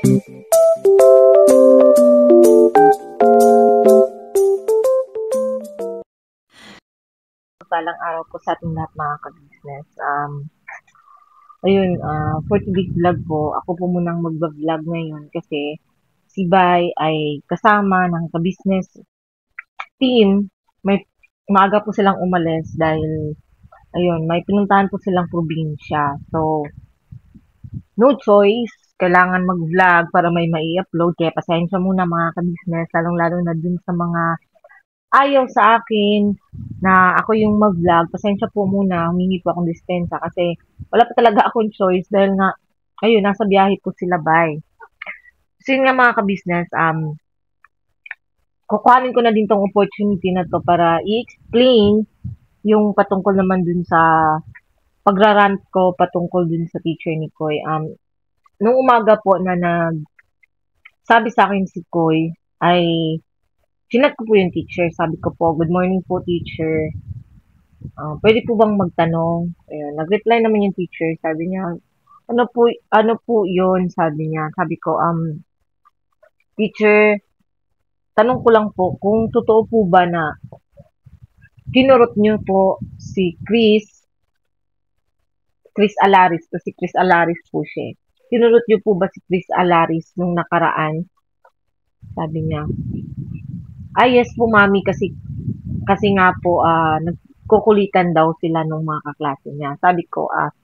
Palang araw po sa ating lahat mga ka-business. Um, ayun, uh, for today's vlog po, ako po munang mag-vlog ngayon kasi si Bay ay kasama ng ka-business team. May maaga po silang umalis dahil ayun, may pinuntahan po silang probinsya. So, no choice, kailangan mag-vlog para may mai-upload. Kaya pasensya muna mga ka-business, lalong-lalo na dun sa mga ayaw sa akin na ako yung mag-vlog. Pasensya po muna, humingi po akong dispensa kasi wala pa talaga akong choice dahil nga, ayun, nasa biyahe po sila, bye. So yun nga mga ka-business, um, kukuhanin ko na din tong opportunity na to para i-explain yung patungkol naman dun sa pagrarant ko patungkol dun sa teacher ni Koy. Um, nung umaga po na nag sabi sa akin si Koy ay Chinat ko po yung teacher. Sabi ko po, good morning po teacher. Uh, pwede po bang magtanong? Ayun, nag-reply naman yung teacher. Sabi niya, ano po, ano po yun? Sabi niya. Sabi ko, um, teacher, tanong ko lang po, kung totoo po ba na kinurot niyo po si Chris, Chris Alaris, to si Chris Alaris po siya. Kinurot niyo po ba si Chris Alaris nung nakaraan? Sabi niya, Ah, yes po, mami, kasi kasi nga po, ah, nagkukulitan daw sila nung mga kaklase niya. Sabi ko, ah,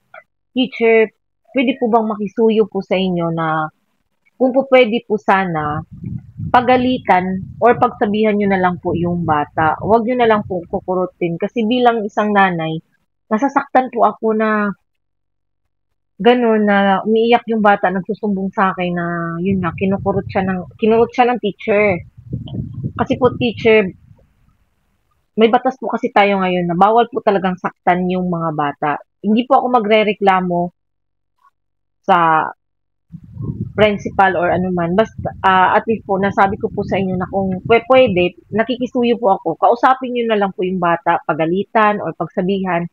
teacher, pwede po bang makisuyo po sa inyo na kung po pwede po sana, pagalitan or pagsabihan nyo na lang po yung bata. Huwag nyo na lang po kukurutin. Kasi bilang isang nanay, nasasaktan po ako na gano'n na umiiyak yung bata, nagsusumbong sa akin na yun nga, kinukurot siya ng, kinurot siya ng teacher. Kasi po teacher, may batas po kasi tayo ngayon na bawal po talagang saktan yung mga bata. Hindi po ako magre-reklamo sa principal or ano man. Basta, uh, at least po, nasabi ko po sa inyo na kung pwede, nakikisuyo po ako. Kausapin nyo na lang po yung bata, pagalitan or pagsabihan.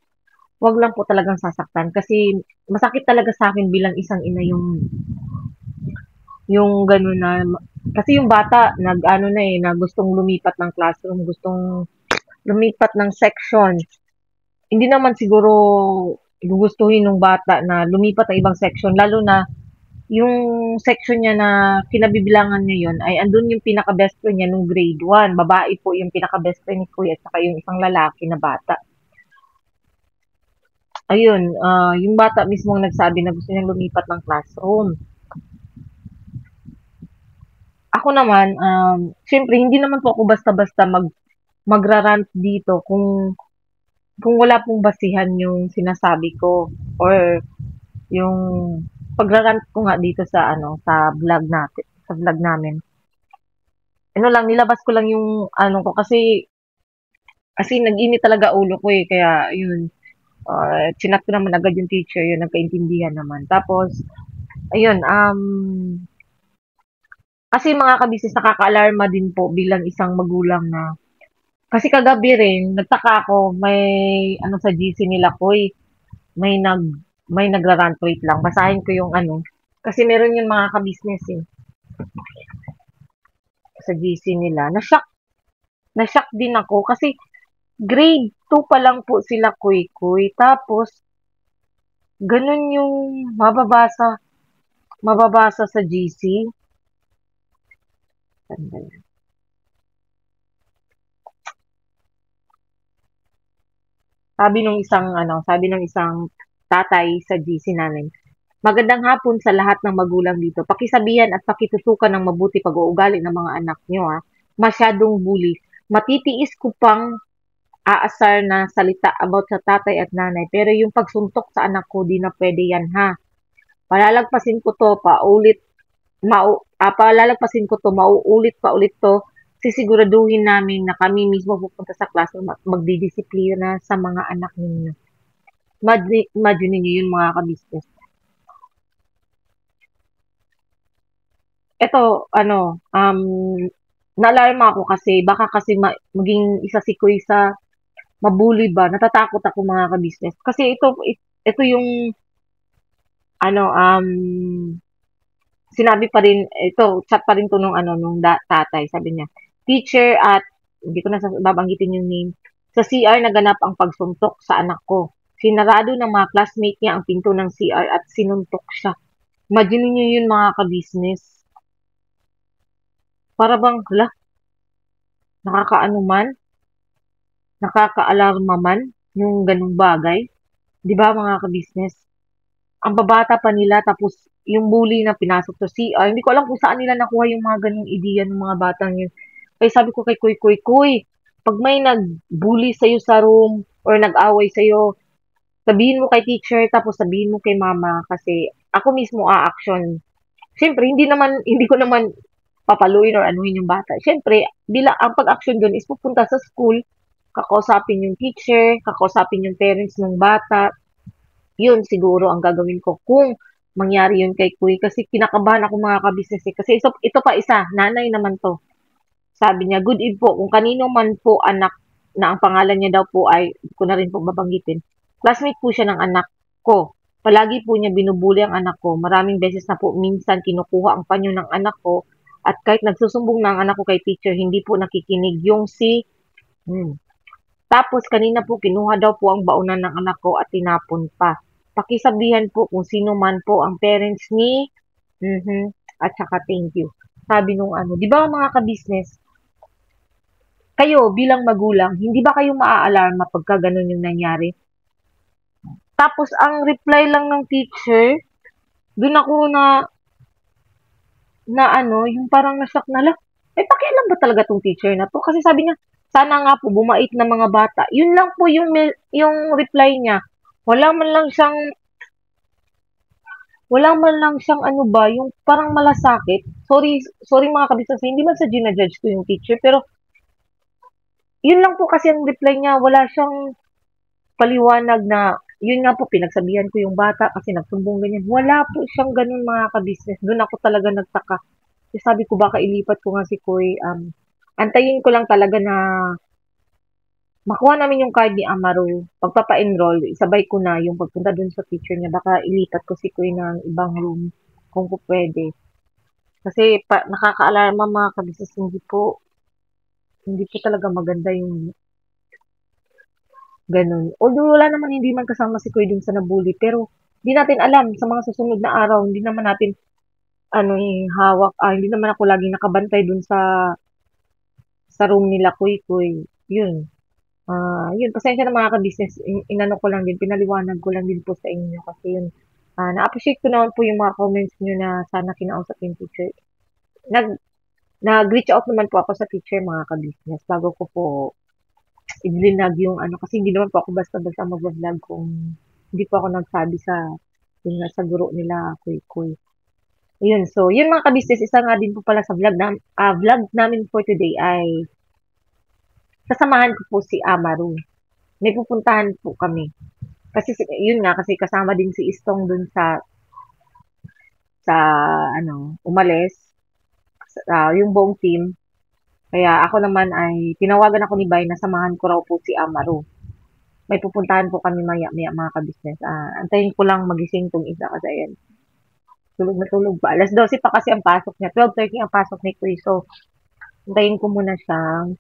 Huwag lang po talagang sasaktan. Kasi masakit talaga sa akin bilang isang ina yung yung gano'n na kasi yung bata, nag-ano na eh, na gustong lumipat ng classroom, gustong lumipat ng section. Hindi naman siguro gugustuhin ng bata na lumipat ng ibang section, lalo na yung section niya na kinabibilangan niya yun, ay andun yung pinaka-best friend niya nung grade 1. Babae po yung pinaka-best friend ni Kuya at saka yung isang lalaki na bata. Ayun, uh, yung bata mismo ang nagsabi na gusto niya lumipat ng classroom. Ako naman, um, syempre, hindi naman po ako basta-basta mag, magrarant dito kung, kung wala pong basihan yung sinasabi ko or yung pagrarant ko nga dito sa ano sa vlog natin sa vlog namin. Ano lang nilabas ko lang yung ano ko kasi kasi nag-init talaga ulo ko eh kaya yun uh, chinat ko naman agad yung teacher yun nagkaintindihan naman tapos ayun um kasi mga kabisnes, nakaka-alarma din po bilang isang magulang na kasi kagabi rin, nagtaka ako, may ano sa GC nila ko may nag may nagra-rant wait lang. Basahin ko yung ano kasi meron yung mga kabisnes eh. Sa GC nila. Na-shock din ako kasi grade 2 pa lang po sila kuy-kuy. Tapos ganun yung mababasa mababasa sa GC. Sandali. Sabi nung isang ano, sabi ng isang tatay sa GC namin, Magandang hapon sa lahat ng magulang dito. Pakisabihan at pakitutukan ng mabuti pag-uugali ng mga anak nyo ha. Masyadong bully. Matitiis ko pang aasar na salita about sa tatay at nanay. Pero yung pagsuntok sa anak ko, di na pwede yan ha. Palalagpasin ko to pa ulit mau, uh, palalagpasin ko to, mauulit pa ulit to, sisiguraduhin namin na kami mismo pupunta sa classroom at magdidisiplina sa mga anak ninyo. Imagine ninyo yun mga kabisnes. Ito, ano, um, naalarma ako kasi, baka kasi ma- maging isa si Kuy sa mabuli ba, natatakot ako mga kabisnes. Kasi ito, ito yung, ano, um, sinabi pa rin, ito, chat pa rin to nung, ano, nung da, tatay, sabi niya, teacher at, hindi ko na babanggitin yung name, sa CR naganap ang pagsuntok sa anak ko. Sinarado ng mga classmate niya ang pinto ng CR at sinuntok siya. Imagine niyo yun mga ka-business. Para bang, hala, nakakaano man, nakaka-alarma man yung ganung bagay. 'Di ba mga ka-business? Ang babata pa nila tapos yung bully na pinasok sa CR, hindi ko alam kung saan nila nakuha yung mga ganung ideya ng mga batang yun. Kaya sabi ko kay Kuy Kuy, Kuy, pag may nag-bully sa'yo sa room or nag-away sa'yo, sabihin mo kay teacher tapos sabihin mo kay mama kasi ako mismo a-action. Siyempre, hindi naman, hindi ko naman papaluin or anuhin yung bata. Siyempre, bila, ang pag-action doon is pupunta sa school, kakausapin yung teacher, kakausapin yung parents ng bata. Yun siguro ang gagawin ko kung mangyari yun kay Kuy. Kasi kinakabahan ako mga kabisnes eh. Kasi ito, ito pa isa, nanay naman to. Sabi niya, good eve po, kung kanino man po anak na ang pangalan niya daw po ay, ko na rin po babanggitin, classmate po siya ng anak ko. Palagi po niya binubuli ang anak ko. Maraming beses na po minsan kinukuha ang panyo ng anak ko at kahit nagsusumbong na ang anak ko kay teacher, hindi po nakikinig yung si... Hmm. Tapos kanina po kinuha daw po ang baunan ng anak ko at tinapon pa. Pakisabihan po kung sino man po ang parents ni... Mm-hmm, at saka thank you. Sabi nung ano, di ba mga ka-business, kayo bilang magulang, hindi ba kayo maaalarma pagka ganun yung nangyari? Tapos ang reply lang ng teacher, doon ako na na ano, yung parang nasyak na lang, eh pakialam ba talaga tong teacher na to? Kasi sabi niya, sana nga po bumait na mga bata. Yun lang po yung yung reply niya. Wala man lang siyang wala man lang siyang ano ba, yung parang malasakit. Sorry, sorry mga kabisas, hindi man sa ginajudge ko yung teacher, pero yun lang po kasi ang reply niya, wala siyang paliwanag na yun nga po, pinagsabihan ko yung bata kasi nagsumbong ganyan. Wala po siyang ganun mga ka-business. Doon ako talaga nagtaka. Sabi ko baka ilipat ko nga si Koy. Um, antayin ko lang talaga na makuha namin yung card ni Amaro. Pagpapa-enroll, isabay ko na yung pagpunta doon sa teacher niya. Baka ilipat ko si Koy ng ibang room kung po pwede. Kasi pa, nakakaalarma mga ka-business, hindi po hindi po talaga maganda yung Ganun. Although wala naman hindi man kasama si Kuya dun sa nabully, pero hindi natin alam sa mga susunod na araw, hindi naman natin ano eh, hawak, ah, hindi naman ako laging nakabantay dun sa sa room nila Kuy Kuy. Yun. Ah, yun, pasensya na mga ka-business, in, inano ko lang din, pinaliwanag ko lang din po sa inyo kasi yun, ah, na-appreciate ko naman po yung mga comments niyo na sana kinausap yung teacher. Nag, nag-reach out naman po ako sa teacher mga ka-business bago ko po iblinag yung ano, kasi hindi naman po ako basta-basta mag-vlog kung hindi po ako nagsabi sa, yung sa guro nila, kuy kuy. Ayun, so, yun mga ka-business, isa nga din po pala sa vlog, na, uh, vlog namin for today ay sasamahan ko po si Amaru. May pupuntahan po kami. Kasi yun nga, kasi kasama din si Istong dun sa sa ano, umalis. Uh, yung buong team. Kaya ako naman ay tinawagan ako ni Bay na samahan ko raw po si Amaru. May pupuntahan po kami maya, maya mga ka-business. Ah, antayin ko lang magising tong isa kasi ayan. Tulog na tulog pa. Alas 12 pa kasi ang pasok niya. 12.30 ang pasok ni Kuy. So, antayin ko muna siyang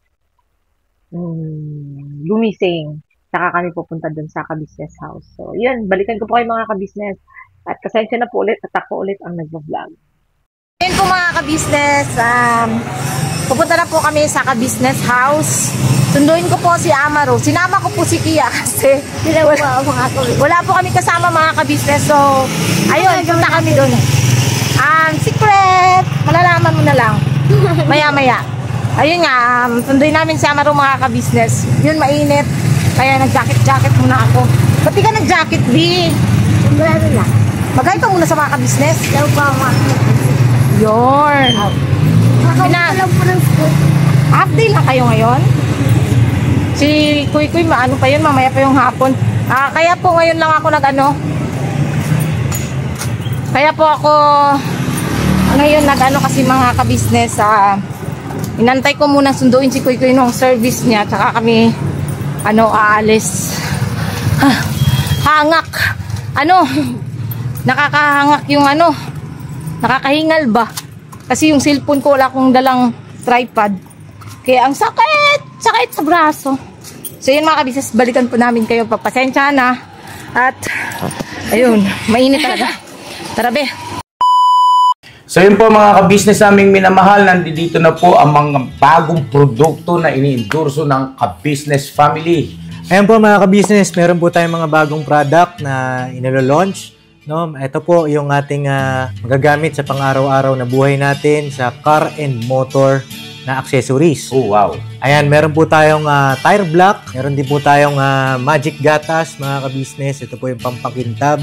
um, gumising. Saka kami pupunta dun sa ka-business house. So, yun. Balikan ko po kayo mga ka-business. At kasensya na po ulit at ako ulit ang nag-vlog. Ayun po mga ka-business. Um, Pupunta na po kami sa ka-business house. Sunduin ko po si Amaro. Sinama ko po si Kia kasi wala, wala po kami kasama mga ka-business. So, ayun, punta kami doon. Um, secret! Malalaman mo na lang. Maya-maya. Ayun nga, um, sunduin namin si Amaro mga ka-business. Yun, mainit. Kaya nag-jacket-jacket muna ako. Ba't ka nag-jacket, B? Sombrero lang. Magay ka muna sa mga ka-business. Daw pa mga Yun. Nakaupo lang po ng school. Half day lang kayo ngayon? Si Kuy Kuy, maano pa yun, mamaya pa yung hapon. Ah, kaya po ngayon lang ako nag-ano. Kaya po ako ngayon nag-ano kasi mga ka-business ah, inantay ko muna sunduin si Kuy Kuy nung service niya tsaka kami ano aalis. hangak. Ano? Nakakahangak yung ano Nakakahingal ba? Kasi yung cellphone ko wala akong dalang tripod. Kaya ang sakit! Sakit sa braso. So yun mga kabisnes, balikan po namin kayo. Papasensya na. At ayun, mainit talaga. Tara be. So yun po mga ka-business naming minamahal, nandito na po ang mga bagong produkto na ini-endorso ng ka-business family. Ayan po mga ka-business, meron po tayong mga bagong product na inilo-launch. No? Ito po yung ating ah, magagamit sa pang-araw-araw na buhay natin sa car and motor na accessories. Oh wow. Ayan, meron po tayong ah, tire block, meron din po tayong ah, magic gatas mga ka-business. Ito po yung pampakintab.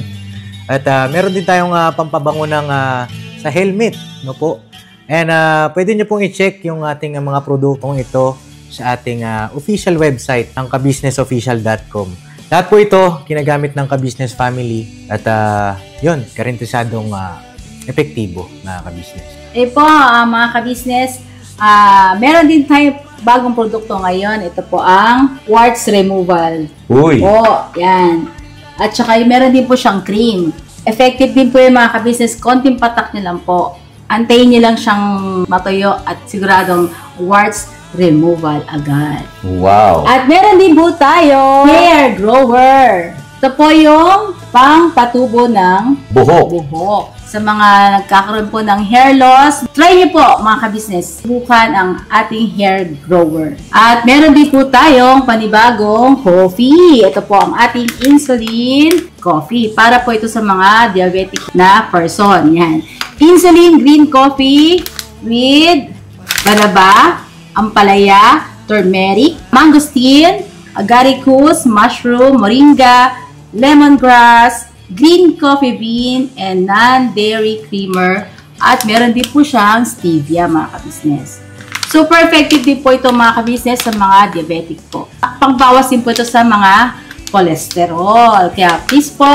At ah, meron din tayong ah, pampabango ng ah, sa helmet, no po. And ah, pwede nyo pong i-check yung ating ah, mga produktong ito sa ating ah, official website, ang kabusinessofficial.com. Lahat po ito ginagamit ng ka-business family at ah, yun, karintisadong ah, epektibo mga ka-business. Eh po, ah, mga ka-business, ah, meron din tayo bagong produkto ngayon. Ito po ang warts removal. Uy. Po, yan. At saka yung meron din po siyang cream. Effective din po yung mga ka-business. Konting patak nyo lang po. Antayin nyo lang siyang matuyo at siguradong warts removal agad. Wow. At meron din po tayo hair grower. Ito po yung pang patubo ng Buhok. buhok. Sa mga nagkakaroon po ng hair loss, try niyo po mga ka-business. Subukan ang ating hair grower. At meron din po tayong panibagong coffee. Ito po ang ating insulin coffee. Para po ito sa mga diabetic na person. Yan. Insulin green coffee with banaba, ampalaya, turmeric, mangosteen, agaricus, mushroom, moringa, lemongrass, green coffee bean, and non-dairy creamer. At meron din po siyang stevia, mga ka-business. Super effective din po ito, mga ka-business, sa mga diabetic po. Pangbawas din po ito sa mga cholesterol. Kaya please po,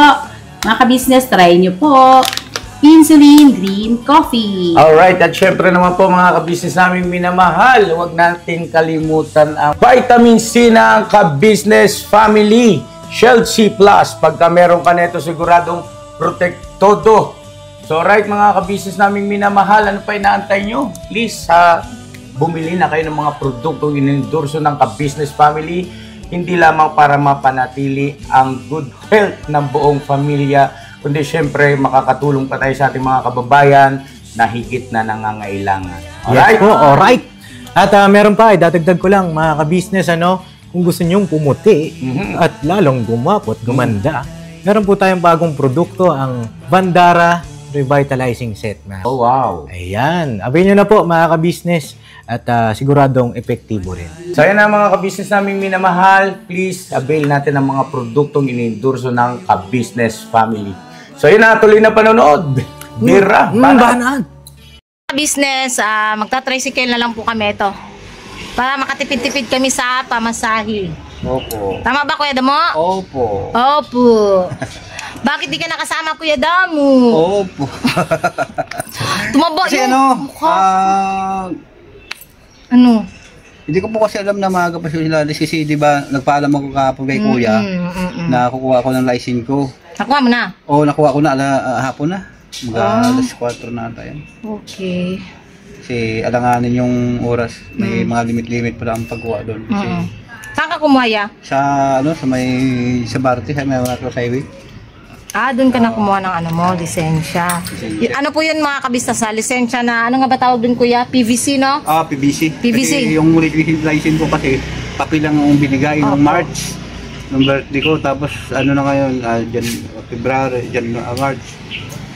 mga ka-business, try nyo po. Insulin Green Coffee. Alright, at syempre naman po mga ka-business namin minamahal, huwag natin kalimutan ang vitamin C ng ka-business family. Shield C Plus, pagka meron ka nito siguradong protektodo. So right mga ka-business namin minamahal, ano pa inaantay nyo? Please, ha, bumili na kayo ng mga produktong inendorso ng ka-business family, hindi lamang para mapanatili ang good health ng buong pamilya, kundi syempre makakatulong pa tayo sa ating mga kababayan na higit na nangangailangan. Alright? Yes po, alright. At ah, meron pa, eh, dadagdag ko lang mga ka-business, ano, kung gusto nyong pumuti Mhm. at lalong gumapot, gumanda, meron po tayong bagong produkto, ang Vandara Revitalizing Set. Mga Oh, wow. Ayan. Avail nyo na po mga ka-business at ah, siguradong epektibo rin. So ayan na mga ka-business namin minamahal, please avail natin ang mga produktong inendorso ng ka-business family. So yun na, tuloy na panonood. Bira, Mm, banat. banat. Business, ah magta-tricycle na lang po kami ito. Para makatipid-tipid kami sa pamasahe. Opo. Tama ba, Kuya Damo? Opo. Opo. Bakit di ka nakasama, Kuya Damo? Opo. Tumaba Kasi yung ano, mukha. ah, ano? hindi ko po kasi alam na maaga pa sila kasi di ba nagpaalam ako kahapon kay kuya Mm, mm, mm. na kukuha ko ng license ko. Nakuha mo na? O nakuha ko na ala, ah, hapon na. Mga Ah. alas 4 na ata yan. Okay. Kasi alanganin yung oras. May mga limit-limit pala ang pagkuha doon. Kasi Mm. Saan ka kumuha ya? sa ano sa may sa Barte sa may highway. Ah, doon ka na kumuha ng ano mo, lisensya. Y- ano po yun mga kabista sa lisensya na, ano nga ba tawag doon kuya? PVC, no? Ah, PVC. PVC. Kasi yung license ko kasi papel lang ang binigay nung March. Nung birthday ko. Tapos ano na ngayon, ah, Jan, February, Jan, ah, March.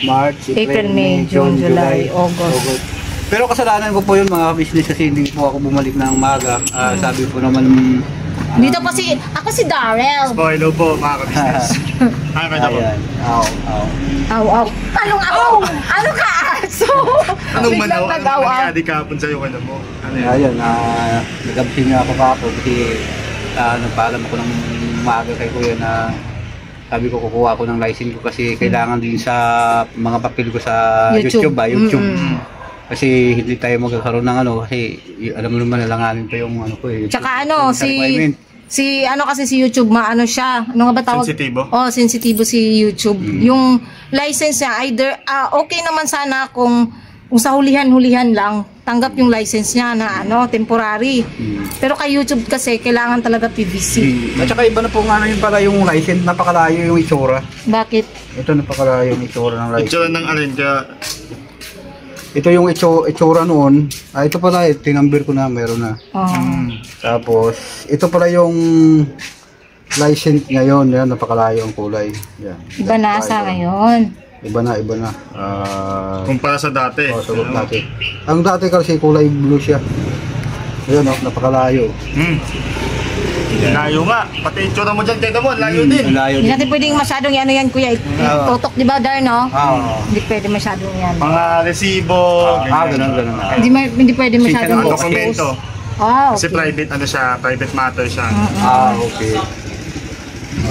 March, April, May, June, July, August. Pero kasalanan ko po yun mga business kasi hindi po ako bumalik ng maaga. Ah, Hmm. Sabi po naman, Dito pa si, ako si Darrell. Hello po mga ka-business. Hi, madam. ayan, aw, aw. Aw, aw. Anong aw? Ano ka, aso? Anong manaw? Anong aw. nangyari kahapon sa'yo ano mo? Ano yan? Ayun, ah, nag-absent nga ako kahapon kasi ah, nagpaalam ako ng maaga kay kuya na sabi ko kukuha ako ng license ko kasi kailangan din sa mga papel ko sa YouTube. YouTube, ba? YouTube. Mm-mm. Kasi hindi tayo magkakaroon ng ano kasi y- alam mo naman nalanganin pa yung ano ko eh. Tsaka ano, Sa si- requirement. Si ano kasi si YouTube, maano siya. Ano nga ba tawag? Sensitibo? Oh, sensitibo si YouTube. Yung license niya either ah, okay naman sana kung kung sa hulihan-hulihan lang tanggap yung license niya na ano temporary. Pero kay YouTube kasi kailangan talaga PVC. At saka iba na po nga yun pala yung license, napakalayo yung itsura. Bakit? Ito napakalayo yung itsura ng license. Itsura ng alin ka. Ito yung itso, itsura noon. Ah, ito pala, eh, tinambir ko na, meron na. Oh. Tapos, ito pala yung license ngayon. Yan, napakalayo ang kulay. Yan. Iba na sa ngayon. Iba na, iba na. Ah, Kumpara sa dati. oh, sagot dati. Ang dati kasi kulay blue siya. Ayun, oh, napakalayo. Hmm. Layo nga. Pati itsura mo dyan, teka mo, layo din. Layo Hindi natin pwedeng masyadong ano yan kuya. Oo. Tutok di ba Dar no? Ah, Hindi pwede masyadong yan. Mga resibo. ah, ganun, ganun. Hindi, ma- hindi pwede masyadong Mga dokumento. Ah, Kasi okay. private ano siya, private matter siya. Ah, okay.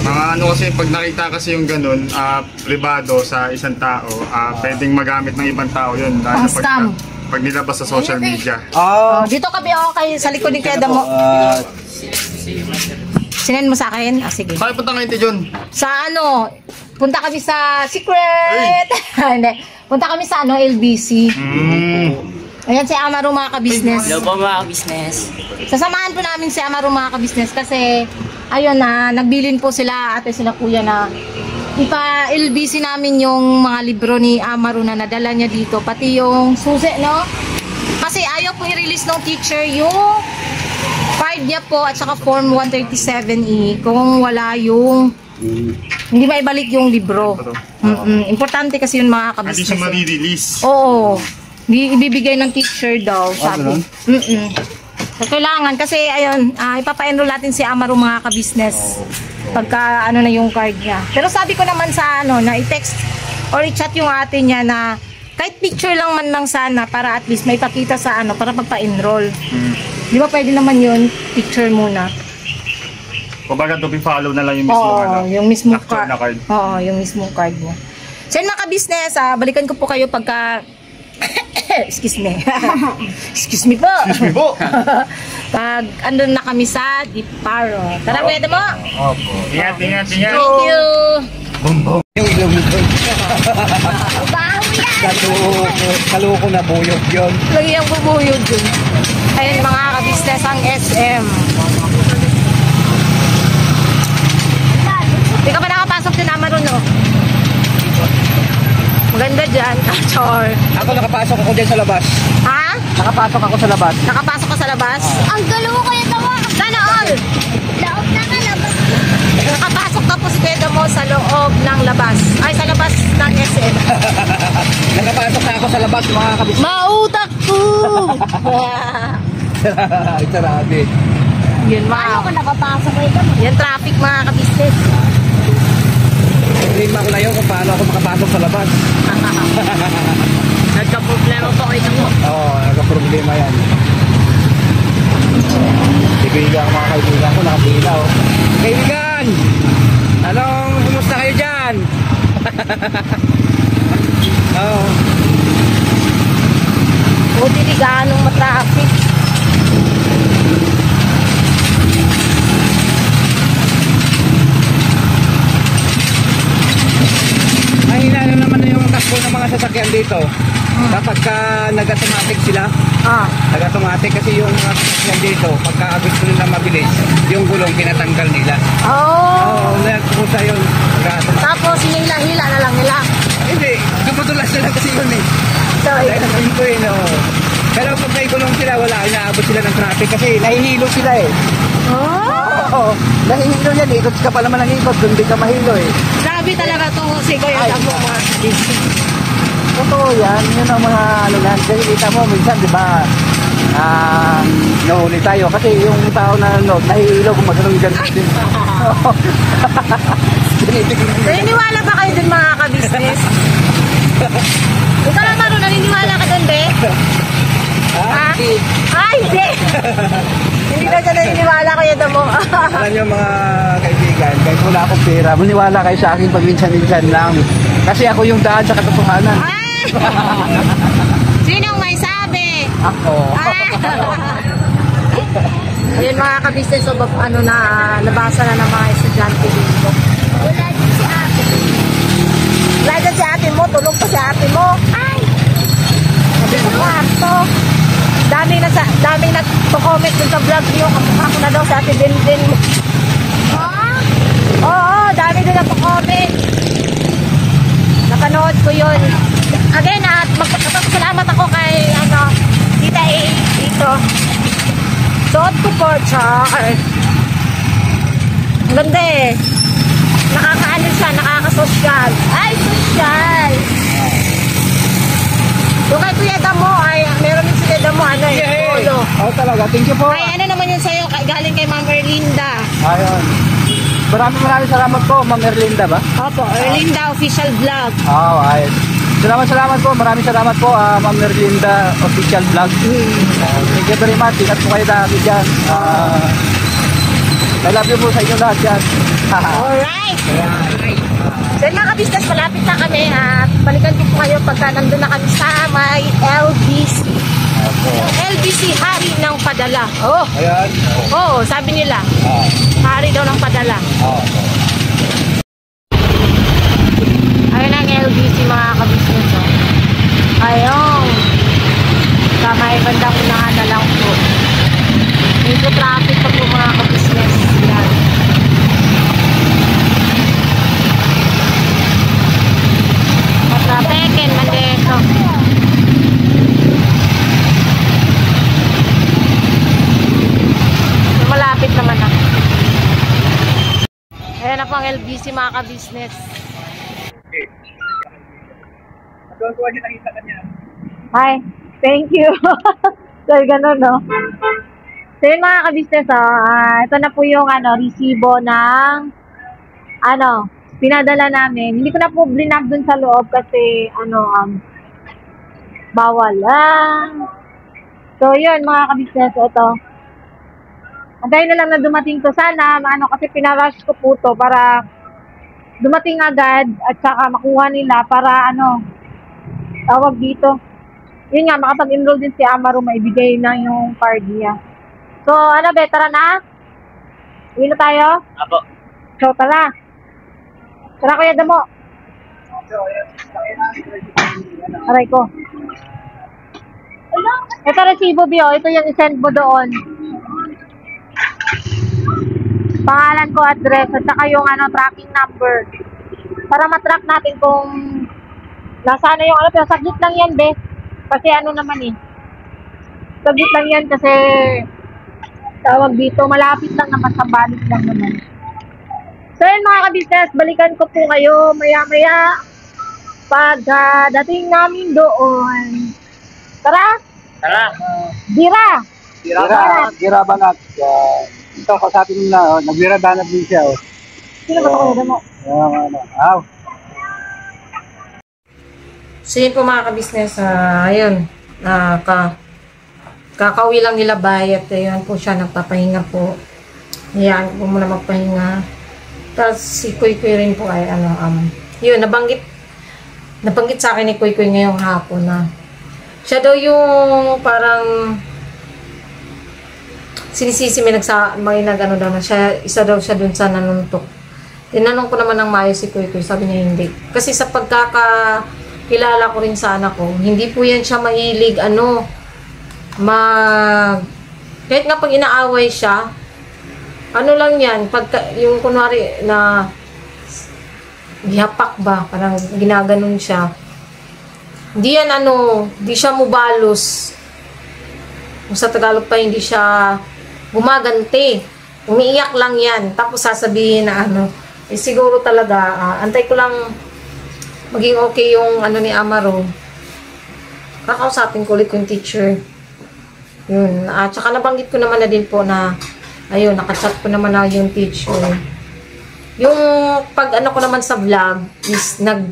Mga ano kasi pag nakita kasi yung ganun, ah, privado sa isang tao, ah, pwedeng magamit ng ibang tao yun. Lalo Pang scam. Pag, nilabas sa social media. Ah, Oh, dito kami ako kay sa likod ni Keda mo. ah, Sinend mo sa akin? Ah, sige. Saan punta ngayon, Tijon? Sa ano, punta kami sa secret. Hindi. Punta kami sa ano, LBC. Hmm. Ayan si Amaro mga ka-business. Hello po mga business. Sasamahan po namin si Amaro mga ka-business kasi ayun na, nagbilin po sila ate sila kuya na ipa-LBC namin yung mga libro ni Amaro na nadala niya dito. Pati yung susi, no? Kasi ayaw po i-release ng teacher yung card niya po at saka form 137E kung wala yung hindi maibalik yung libro. Mm-mm. Importante kasi yun mga Hindi kabisnes. siya eh. marirelease. Oo. Ibibigay ng teacher daw, sabi. ganun? Mm-mm. So, kailangan kasi ayun, ah, ipapa-enroll natin si Amaro mga ka-business. Pagka ano na yung card niya. Pero sabi ko naman sa ano, na i-text or i-chat yung ate niya na kahit picture lang man lang sana para at least may pakita sa ano, para magpa-enroll. Di ba pwede naman yun, picture muna. Kumbaga, to be follow na lang yung mismo. Oo, ano, yung mismo card. card. Oo, yung mismo card niya. So yun mga ka-business, ah, balikan ko po kayo pagka... Excuse me. Excuse me po. Excuse me po. Pag andun na kami sa Diparo. Tara, pwede mo. opo. Ingat, ingat, ingat. Thank you. Yung ilong nito. Kaluko, kaluko na buyog yun. Lagi ang bubuyog dun. Ayun mga ka-business ang SM. Hindi ka pa nakapasok din naman ron, no? Maganda dyan, Chor. Ako nakapasok ako dyan sa labas. Ha? Nakapasok ako sa labas. Nakapasok ka sa labas? Ang galaw ko yung tawa. Sana all! Laot na ka labas. Nakapasok ka po si Kuya mo sa loob ng labas. Ay, sa labas ng SM. Nakapasok na ako sa labas mga kabis. Mautak ko! Ay, sarado Yun, Paano mga. ko napapasok ko ito? Yan traffic mga kabisnes. Hindi ko na yun kung paano ako makapasok sa labas. Nagka-problema po kayo mo. Oo, oh, nagka-problema yan. Kaibigan mga kaibigan ko, nakapila oh. Kaibigan! Anong, kumusta kayo dyan? Oo. Buti di ganong matraffic. Mahina na naman na yung takbo ng mga sasakyan dito. Kapag ka nag-automatic sila, Ah. nag-automatic kasi yung mga sasakyan dito, pagka gusto nila mabilis, yung gulong pinatanggal nila. Oh. Oo, oh, nagpusa yun. Tapos hinila-hila na lang nila. Hindi, dumadulas na lang kasi yun eh. So, Dahil ang ko eh, no. Pero pag may gulong sila, wala, inaabot sila ng traffic kasi nahihilo sila eh. oh. Oo, nahihilo yan, ikot ka pa naman ng ikot, kung di ka mahilo eh. Grabe talaga to si Kuya Ay. Damo mga. Totoo yan, yun ang mga ano yan. Kasi kita mo, minsan, di ba, ah, nahuli tayo. Kasi yung tao na ano, nahihilo kung magano'n ganun din. Tinitignan Naniniwala ba kayo dun mga kabisnes? Ikaw naman rin, naniniwala ka dun, be? Ha? Ay, hindi! hindi na dyan naniniwala Kuya Damo. Alam niyo mga kaibigan, kahit wala akong pera, maniwala kayo sa akin pag minsan-minsan lang. Kasi ako yung daan sa katotohanan. Ay! Sinong may sabi? Ako. Ay! Ayun mga ka-business, so, bab- ano na, ah, nabasa na ng mga estudyante dito. Wala din si ate. Wala dyan si ate mo, tulog pa si ate mo. Ay! Sabi ko, kwarto. Daming na sa, daming nagpo-comment dun sa vlog niyo. Kamukha ko na daw sa ate Dindin mo. Oh, Oo, dami din nagpo-comment. Napanood ko yun. Again, at magpapasalamat ako kay, ano, Tita A dito. Suot ko po, char. Ganda eh. Nakakaano siya, nakakasosyal. Ay, sosyal. Yung kay Kuya Damo, ay, meron Kuya Damo, ano eh, polo. Oh, talaga. Thank you po. Ay, ano naman yun sa'yo, kay- galing kay Ma'am Erlinda. Ayun. Maraming maraming salamat po, Ma'am Erlinda ba? Opo, Erlinda Official Vlog. Oo, oh, ayun. Salamat, salamat po. Maraming salamat po, ah, Ma'am Erlinda Official Vlog. Ah, thank you very much. Ingat po kayo dati dyan. Ah, I love you po sa inyo lahat dyan. Alright! So yun, mga business malapit na kami at balikan ko po kayo pagka nandun na kami sa may LBC. Yung LBC, hari ng padala. Oh, Ayan. oh, sabi nila, Ah, hari daw ng padala. ah. Ayun ang LBC mga kabisnes. Oh. Ayun. Sa may bandang unahan na lang po. Dito traffic pa po mga kabisnes. Yan. Matrapekin, mandito. Malapit naman na. Ayan na po ang LBC mga kabisnes. Hi. Thank you. so, ganun, no? So, yun mga kabisnes, oh, ah, ito na po yung, ano, resibo ng, ano, pinadala namin. Hindi ko na po blinag dun sa loob kasi, ano, um, bawal. Ah. So, yun, mga kabisnes, ito. Antayin na lang na dumating to. Sana, ano, kasi pinarush ko po to para dumating agad at saka makuha nila para, ano, tawag dito. Yun nga, makapag-enroll din si Amaro, maibigay na yung card niya. So, ano be, tara na? Uwi na tayo? Apo. So, tara. Tara, Kuya Damo. Aray ko. Ito resibo, Bio. Ito yung isend mo doon. Pangalan ko, address, at saka yung ano, tracking number. Para matrack natin kung nasaan na yung ano, pero saglit lang yan, be. Kasi ano naman eh. Saglit lang yan kasi tawag dito, malapit lang naman sa balik lang naman. So yun mga ka-business, balikan ko po kayo maya-maya pag ah, dating namin doon. Tara, Tara. dira! Gira, gira banat. Uh, ito, kasabi nila, oh, nagbira banat din siya. Oh. Sino ba ito kuya mo? Yung, ano, aw. So yun po mga ka-business, ah, ayun, ah, ka, kakauwi lang nila bayat, ayun po siya, nagpapahinga po. Hayaan po muna magpahinga. Tapos si Kuy Kuy rin po ay ano, um, yun, nabanggit, nabanggit sa akin ni Kuy Kuy ngayong hapon na siya daw yung parang sinisisi may nagsa may nagano daw na siya isa daw siya dun sa nanuntok. Tinanong ko naman ng maayos si Kuy Kuy sabi niya hindi. Kasi sa pagkaka kilala ko rin sa anak ko hindi po yan siya mahilig ano mag kahit nga pag inaaway siya ano lang yan pagka yung kunwari na gihapak ba parang ginaganon siya. Hindi yan ano, hindi siya mubalos. Kung sa Tagalog pa, hindi siya gumaganti. Umiiyak lang yan. Tapos sasabihin na ano, eh siguro talaga, ah, antay ko lang maging okay yung ano ni Amaro. Kakausapin ko ulit yung teacher. Yun. At saka nabanggit ko naman na din po na, ayun, nakachat ko naman na yung teacher. Yung pag ano ko naman sa vlog is nag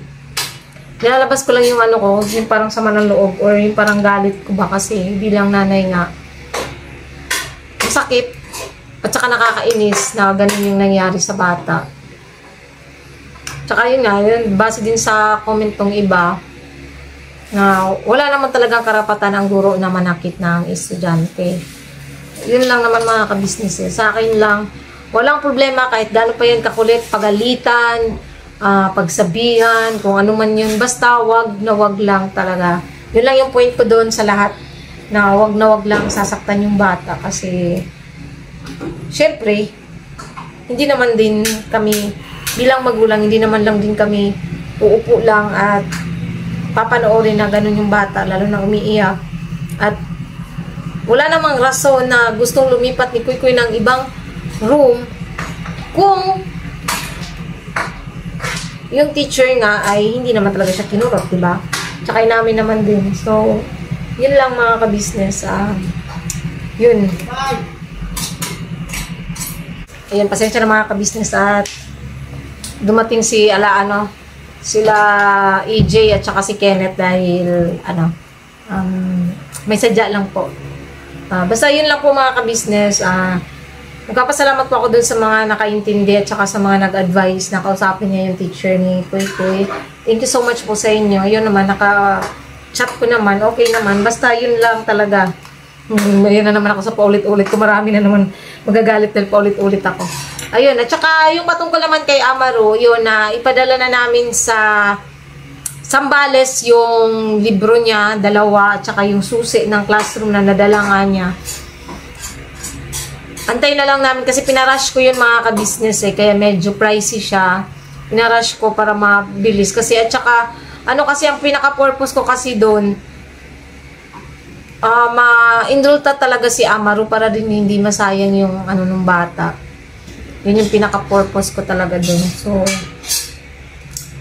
nilalabas ko lang yung ano ko, yung parang sama ng loob or yung parang galit ko ba kasi bilang nanay nga masakit at saka nakakainis na ganun yung nangyari sa bata. Tsaka yun nga, yun, base din sa comment tong iba na wala naman talagang karapatan ang guro na manakit ng estudyante. yun lang naman mga kabisnes eh. Sa akin lang, walang problema kahit gano'n pa yan kakulit, pagalitan, ah, pagsabihan, kung ano man yun. Basta wag na wag lang talaga. Yun lang yung point ko doon sa lahat na wag na wag lang sasaktan yung bata kasi syempre, hindi naman din kami bilang magulang, hindi naman lang din kami uupo lang at papanoorin na ganun yung bata, lalo na umiiyak. At wala namang rason na gustong lumipat ni Kuy Kuy ng ibang room kung yung teacher nga ay hindi naman talaga siya kinurot, di ba? Tsaka namin naman din. So, yun lang mga ka-business. Ah, yun. Ayan, pasensya na mga ka-business at dumating si ala ano sila EJ at saka si Kenneth dahil ano um, may sadya lang po. Ah, basta yun lang po mga ka-business. Ah, Magpapasalamat po ako dun sa mga nakaintindi at saka sa mga nag-advise na kausapin niya yung teacher ni Kuy Kuy. Thank you so much po sa inyo. Yun naman, naka-chat ko naman. Okay naman. Basta yun lang talaga. Hmm, ayun na naman ako sa paulit-ulit ko. Marami na naman magagalit dahil paulit-ulit ako. Ayun. At saka yung patungkol naman kay Amaro, yun na ipadala na namin sa Sambales yung libro niya, dalawa, at saka yung susi ng classroom na nadala nga niya. Antay na lang namin kasi pinarush ko yun mga ka-business eh, kaya medyo pricey siya. Pinarush ko para mabilis kasi at saka ano kasi ang pinaka-purpose ko kasi doon ah ma-indulta talaga si Amaru para din hindi masayang yung ano nung bata. Yun yung pinaka-purpose ko talaga doon. So,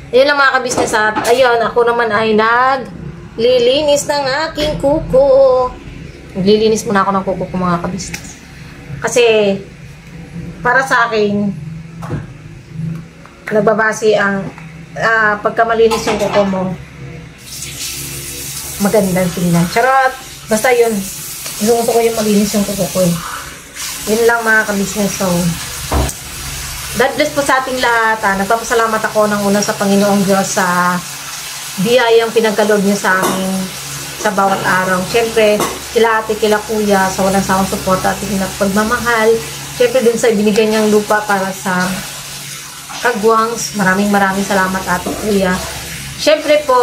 ayun lang mga ka-business at ayun, ako naman ay nag lilinis ng aking kuko. Naglilinis muna ako ng kuko ko mga ka-business. Kasi, para sa akin, nagbabase ang ah, pagka malinis yung kuko mo, magandang tingnan. Charot! Basta yun. Gusto ko yung malinis yung kuko ko eh. Yun lang mga ka-business. So, God bless po sa ating lahat. Ah. Nagpapasalamat ako ng una sa Panginoong Diyos sa biyayang pinagkaloob niya sa amin sa bawat araw. Siyempre, kila ate, kila kuya, sa walang sawang suporta at pagmamahal. Siyempre, din sa ibinigay niyang lupa para sa kagwangs. Maraming maraming salamat ate, kuya. Siyempre po,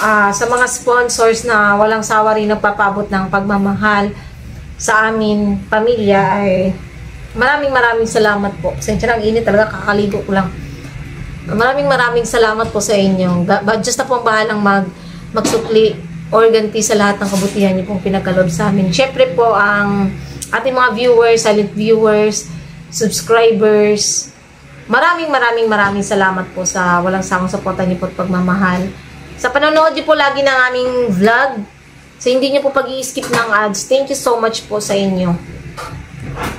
ah, sa mga sponsors na walang sawa rin nagpapabot ng pagmamahal sa amin, pamilya, ay maraming maraming salamat po. Sensya ng init talaga, kakaligo ko lang. Maraming maraming salamat po sa inyo. Just na po ang bahalang mag, magsukli or ganti sa lahat ng kabutihan niyo pong pinagkalob sa amin. Siyempre po ang ating mga viewers, silent viewers, subscribers, maraming maraming maraming salamat po sa walang sawang suporta niyo po at pagmamahal. Sa panonood niyo po lagi ng aming vlog, sa hindi niyo po pag skip ng ads, thank you so much po sa inyo.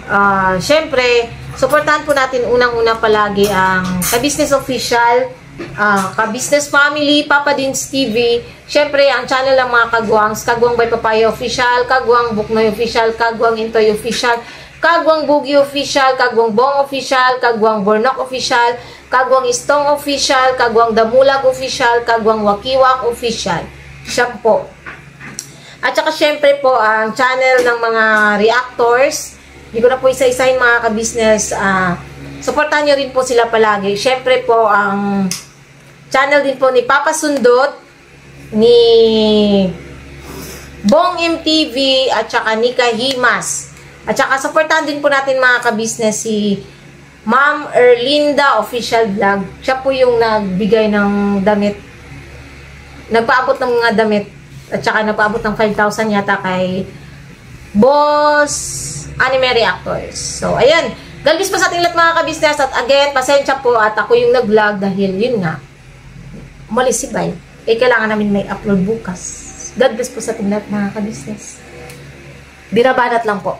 Ah, syempre, suportahan po natin unang-una palagi ang Ka-Business Official, ah, Ka-Business Family, Papa Dins TV. Syempre, ang channel ng mga kagwangs, Kagwang by Papaya Official, Kagwang Buknoy Official, Kagwang Intoy Official, Kagwang Bugi Official, Kagwang Bong Official, Kagwang Bornok Official, Kagwang Istong Official, Kagwang Damulag Official, Kagwang Wakiwak Official. Siya po. At saka syempre po, ang channel ng mga reactors, hindi ko na po isa-isahin mga ka-business. ah supportan nyo rin po sila palagi. Syempre po, ang channel din po ni Papa Sundot, ni Bong MTV, at saka ni Kahimas. At saka supportan din po natin mga ka-business si Ma'am Erlinda Official Vlog. Siya po yung nagbigay ng damit. Nagpaabot ng mga damit. At saka nagpaabot ng 5,000 yata kay Boss Anime Reactors. So, ayan. Galbis pa sa ating lahat mga ka-business. At again, pasensya po at ako yung nag-vlog dahil yun nga, umalis si Bay. Eh, kailangan namin may upload bukas. God bless po sa ating lahat mga ka-business. Binabanat lang po.